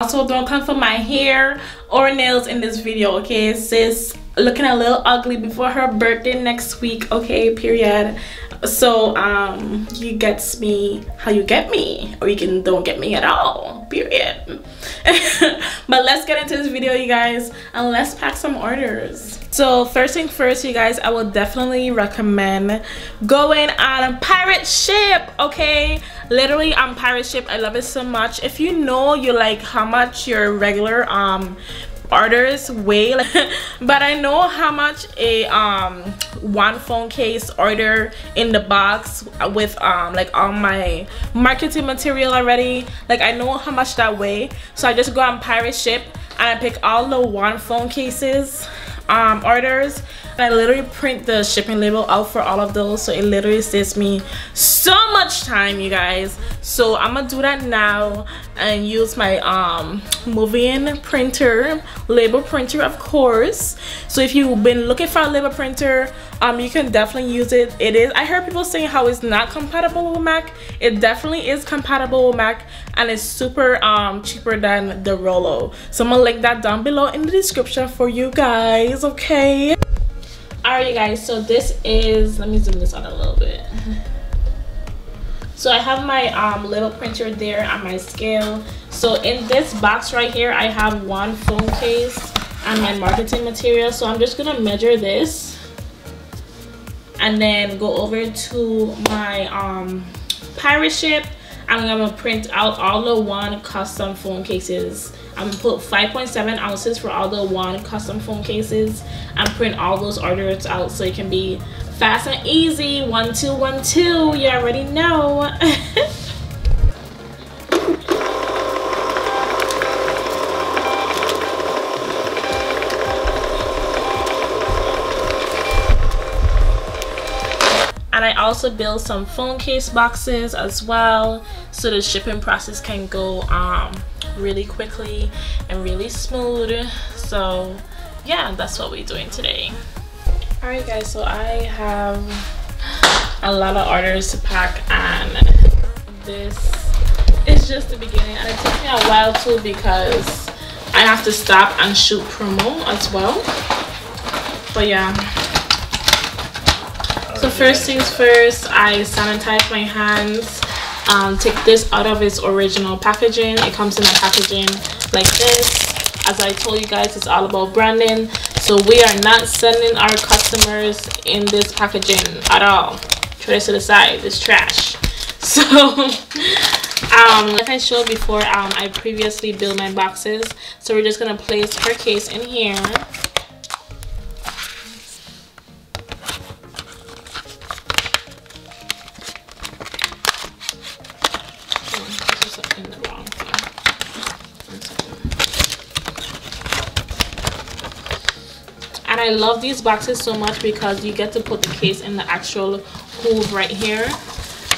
Also, don't come for my hair or nails in this video, okay? Sis looking a little ugly before her birthday next week, okay? Period. So, um, you gets me how you get me, or you can don't get me at all, period. but let's get into this video, you guys, and let's pack some orders. So, first thing first, you guys, I will definitely recommend going on a pirate ship, okay? literally on pirate ship i love it so much if you know you like how much your regular um orders weigh but i know how much a um one phone case order in the box with um like all my marketing material already. Like i know how much that weigh. So i just go on pirate ship and i pick all the one phone cases um orders I literally print the shipping label out for all of those so it literally saves me so much time you guys. So I'm gonna do that now and use my um Munbyn printer label printer of course. So if you've been looking for a label printer um you can definitely use it. It is I heard people saying how it's not compatible with Mac. It definitely is compatible with Mac and it's super um cheaper than the Rollo. So I'm gonna link that down below in the description for you guys okay Alright you guys, so this is, let me zoom this out a little bit. So I have my um, little printer there on my scale. So in this box right here, I have one phone case and my marketing material. So I'm just gonna measure this and then go over to my um, pirate ship. I'm gonna print out all the one custom phone cases I'm gonna put 5.7 ounces for all the one custom phone cases and print all those orders out so it can be fast and easy. One, two, one, two. You already know. also build some phone case boxes as well so the shipping process can go um, really quickly and really smooth. So yeah that's what we're doing today. All right guys so i have a lot of orders to pack and this is just the beginning. And it took me a while too because i have to stop and shoot promo as well. But yeah first things first i sanitize my hands um, take this out of its original packaging. It comes in a packaging like this. As I told you guys it's all about branding. So we are not sending our customers in this packaging at all. Throw this to the side it's trash. So um like I showed before um I previously built my boxes. So we're just gonna place her case in here and I love these boxes so much because you get to put the case in the actual hole right here.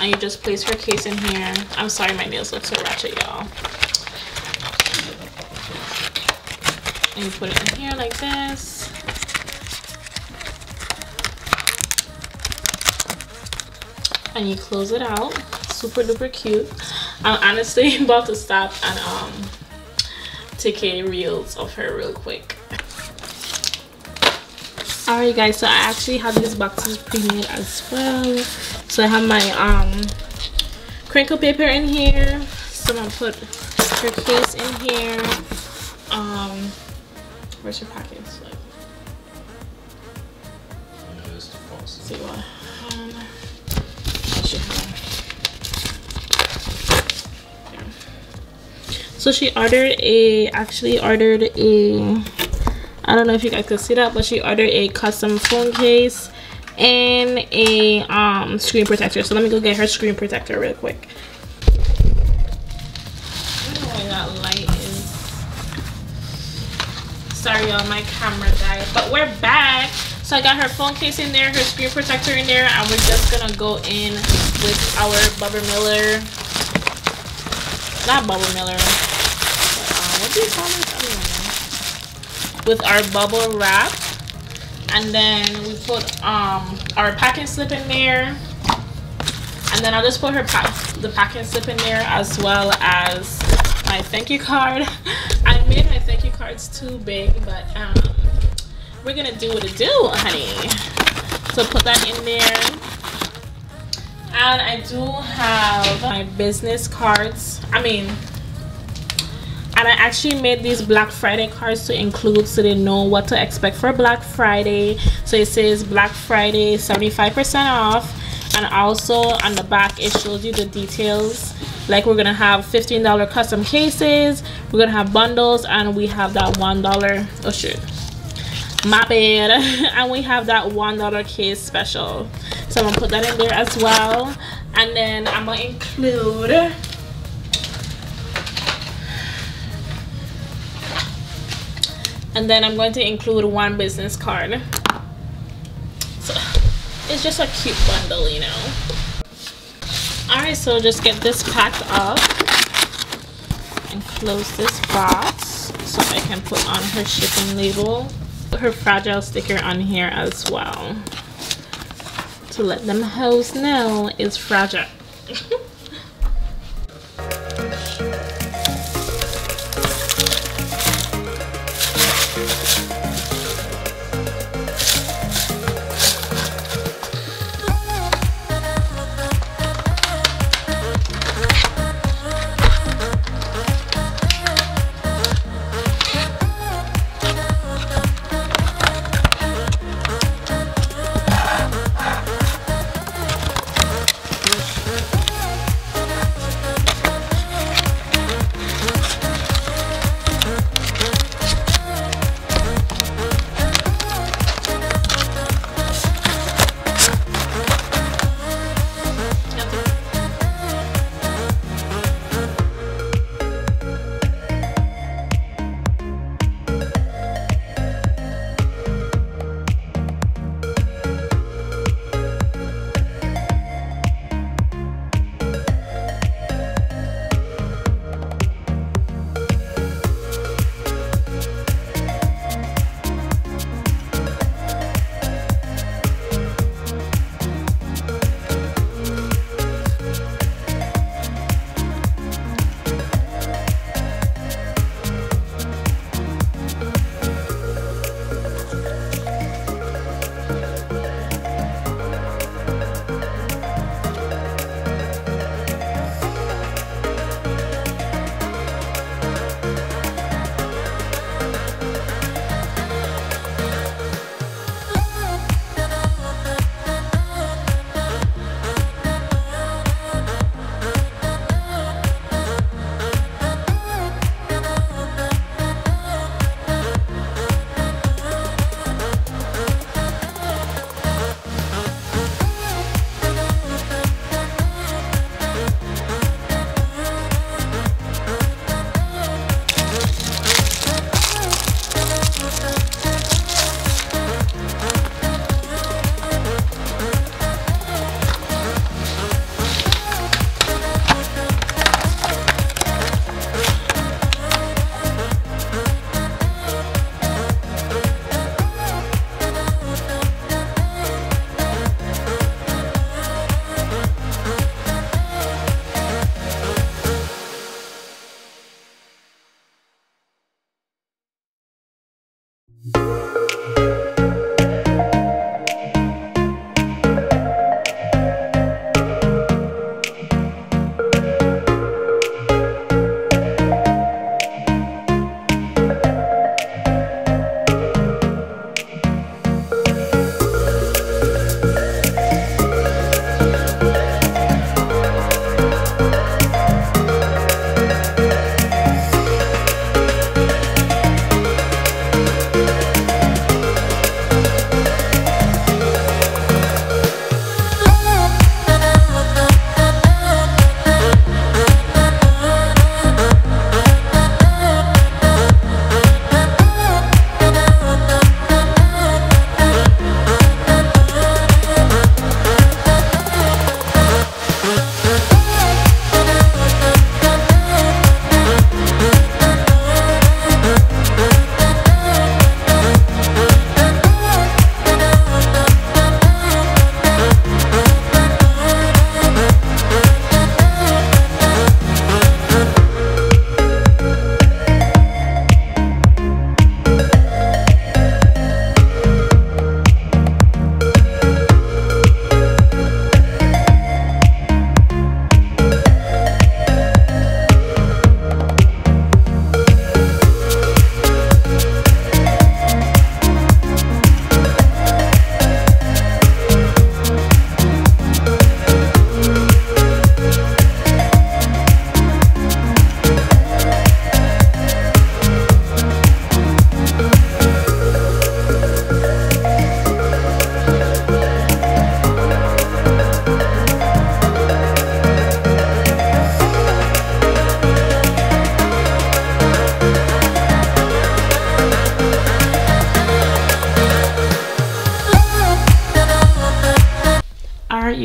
And you just place her case in here. I'm sorry my nails look so ratchet y'all. And you put it in here like this. And you close it out. Super duper cute. I'm honestly about to stop and um take a reels of her real quick alright guys so i actually have these boxes pre-made as well. So i have my um crinkle paper in here. So i'm gonna put her case in here. Um where's your package like see what so she ordered a actually ordered a I don't know if you guys can see that, but she ordered a custom phone case and a um, screen protector. So let me go get her screen protector real quick. that light is. Sorry y'all, my camera died. But we're back. So I got her phone case in there, her screen protector in there, and we're just gonna go in with our Bubble Mailer. Not Bubble Mailer. But, uh, what do you call? With our bubble wrap. And then we put um, our packing slip in there. And then I'll just put her pack the packing slip in there as well as my thank you card. I made my thank you cards too big but um we're gonna do what it do honey. So put that in there. And i do have my business cards. I mean and I actually made these Black Friday cards to include so they know what to expect for Black Friday. So it says Black Friday 75% off. And also on the back it shows you the details. Like we're gonna have $15 custom cases we're gonna have bundles and we have that one dollar oh shit. My bad. And we have that one dollar case special. So i'm gonna put that in there as well. And then i'm gonna include and then I'm going to include one business card. So it's just a cute bundle you know. Alright so just get this packed up and close this box so I can put on her shipping label put her fragile sticker on here as well. To let them hoes know it's fragile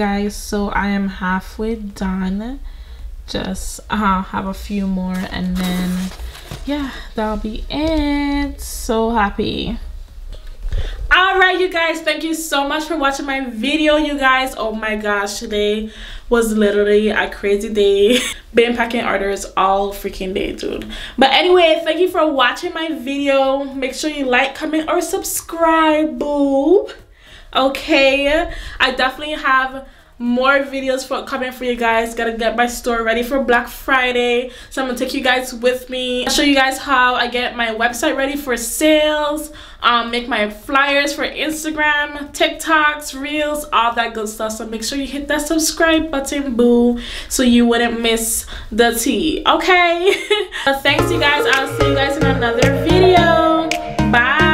guys so i am halfway done. Just uh, have a few more and then yeah that'll be it. So happy. All right you guys thank you so much for watching my video you guys. Oh my gosh today was literally a crazy day. Been packing orders all freaking day dude. But anyway thank you for watching my video. Make sure you like comment or subscribe boo okay i definitely have more videos for coming for you guys. Gotta get my store ready for black friday. So i'm gonna take you guys with me. I'll show you guys how i get my website ready for sales um make my flyers for instagram tiktoks reels all that good stuff. So make sure you hit that subscribe button boo so you wouldn't miss the tea. Okay? Thanks you guys. I'll see you guys in another video. Bye